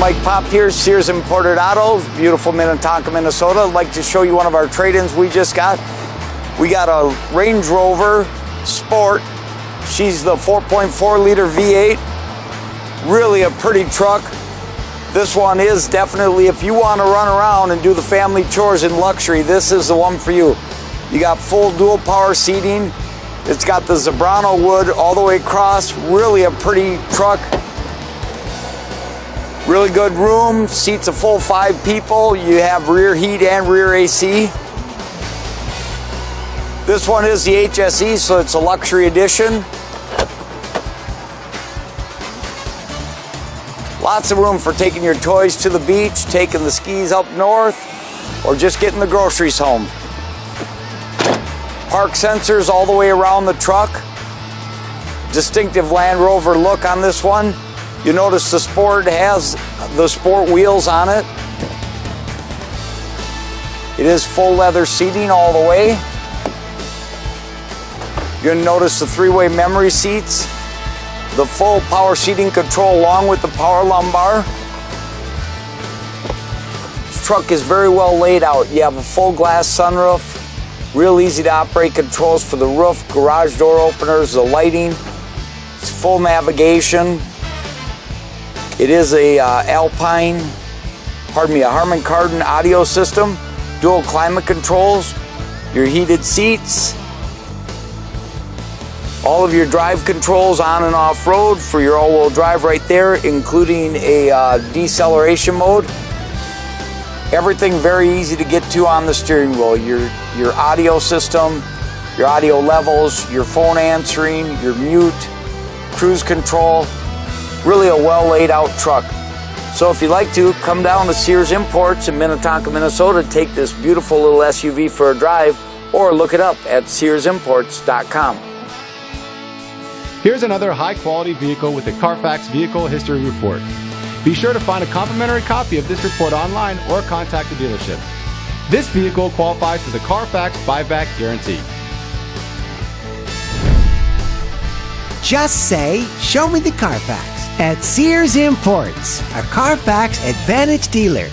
Mike Pop here, Sears Imported Autos, beautiful Minnetonka, Minnesota. I'd like to show you one of our trade-ins we just got. We got a Range Rover Sport. She's the 4.4 liter V8. Really a pretty truck. This one is definitely, if you want to run around and do the family chores in luxury, this is the one for you. You got full dual power seating. It's got the Zebrano wood all the way across. Really a pretty truck. Really good room, seats a full five people. You have rear heat and rear AC. This one is the HSE, so it's a luxury edition. Lots of room for taking your toys to the beach, taking the skis up north, or just getting the groceries home. Park sensors all the way around the truck. Distinctive Land Rover look on this one. You notice the Sport has the Sport wheels on it. It is full leather seating all the way. You're gonna notice the three-way memory seats, the full power seating control along with the power lumbar. This truck is very well laid out. You have a full glass sunroof, real easy to operate controls for the roof, garage door openers, the lighting. It's full navigation. It is a uh, Alpine, pardon me, a Harman Kardon audio system, dual climate controls, your heated seats, all of your drive controls on and off road for your all-wheel drive right there, including a uh, deceleration mode. Everything very easy to get to on the steering wheel. Your, your audio system, your audio levels, your phone answering, your mute, cruise control. Really a well laid out truck. So if you'd like to, come down to Sears Imports in Minnetonka, Minnesota, take this beautiful little SUV for a drive, or look it up at SearsImports.com. Here's another high quality vehicle with a Carfax Vehicle History Report. Be sure to find a complimentary copy of this report online or contact the dealership. This vehicle qualifies for the Carfax buyback guarantee. Just say, Show me the Carfax at Sears Imports, a Carfax Advantage dealer.